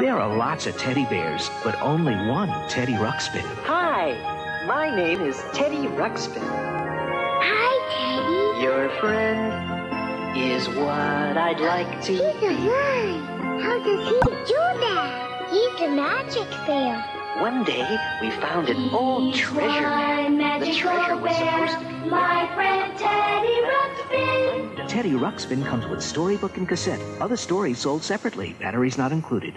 There are lots of teddy bears, but only one Teddy Ruxpin. Hi, my name is Teddy Ruxpin. Hi, Teddy. Your friend is what I'd like to He's be. alive. How does he do that? He's a magic bear. One day, we found an old treasure map. The treasure was supposed to be My friend Teddy Ruxpin. Teddy Ruxpin comes with storybook and cassette. Other stories sold separately. Batteries not included.